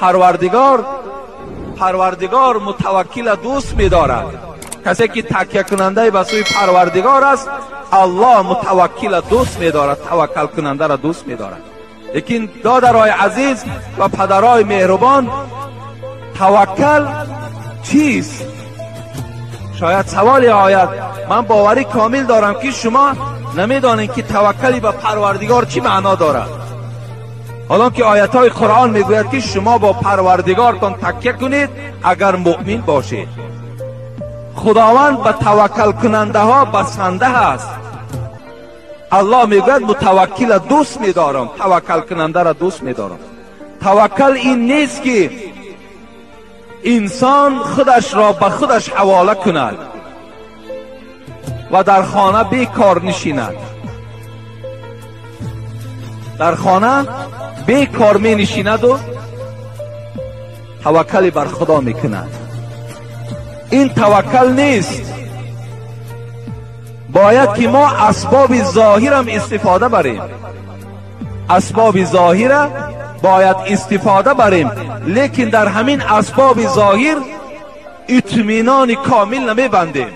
پروردگار پروردگار متوکل دوست می‌دارد. کسی که تکیه کننده به سوی پروردگار است الله متوکل دوست می‌دارد توکل کننده را دوست می‌دارد. لیکن دادرای عزیز و پدرای مهربان توکل چیست؟ شاید سوال آید. من باوری کامل دارم که شما نمی‌دانید که توکلی به پروردگار چی معنا دارد. حالا که آیت های قرآن می‌گوید که شما با پروردگارتان تکیه کنید اگر مؤمن باشید. خداوند به توکل کننده ها بسنده هست الله می‌گوید متوکل دوست میدارم. توکل کننده را دوست میدارم. توکل این نیست که انسان خودش را به خودش حواله کند و در خانه بیکار نشیند. در خانه بیکار می نشیند و توکلی بر خدا می کند. این توکل نیست. باید که ما اسباب ظاهر هم استفاده بریم. اسباب ظاهر باید استفاده بریم. لیکن در همین اسباب ظاهر اطمینان کامل نمی بندیم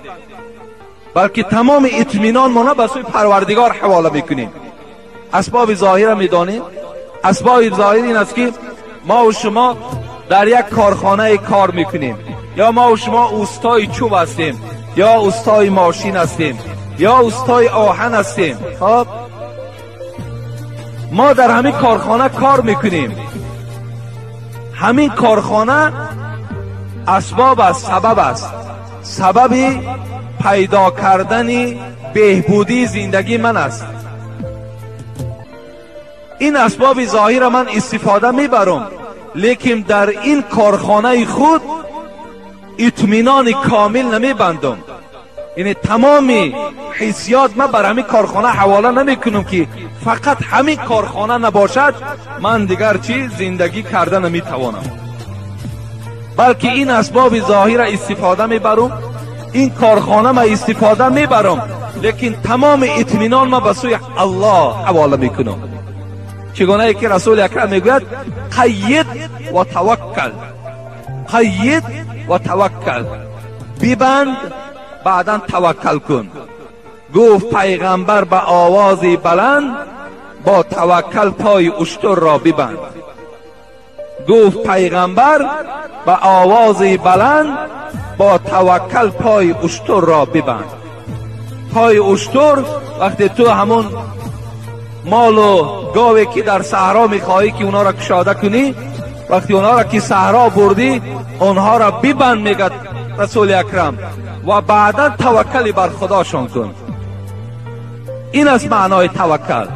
بلکه تمام اطمینان ما به سوی پروردگار حواله می‌کنیم. اسباب ظاهر می‌دانیم. اسباب ظاهر این است که ما و شما در یک کارخانه کار می‌کنیم. یا ما و شما اوستای چوب هستیم یا اوستای ماشین هستیم یا اوستای آهن هستیم. خب؟ ما در همین کارخانه کار می‌کنیم. همین کارخانه اسباب است سبب است. سبب پیدا کردن بهبودی زندگی من است. این اسباب ظاهر من استفاده می‌برم. لیکن در این کارخانه خود اطمینان کامل نمیبندم. یعنی تمام حیثیات من بر همین کارخانه حواله نمی کنم که فقط همین کارخانه نباشد من دیگر چی زندگی کرده نمی توانم بلکه این اسباب ظاهر استفاده می‌برم این کارخانه ما استفاده می‌برم. لیکن تمام اطمینان ما به سوی الله حواله می‌کنم. چگونه که رسول اکرم می‌گوید قید و توکل. قید و توکل. ببند بعدا توکل کن. گفت پیغمبر به آواز بلند با توکل پای اشتر را ببند. گفت پیغمبر به آواز بلند با توکل پای اشتر را ببند. پای اشتر وقتی تو همون مال و گاوی که در صحرا می‌خواهی که اونا را کشاده کنی؟ وقتی اونا را که صحرا بردی اونها را ببند میگد رسول اکرم و بعدا توکلی بر خداشان کن. این از معنای توکل.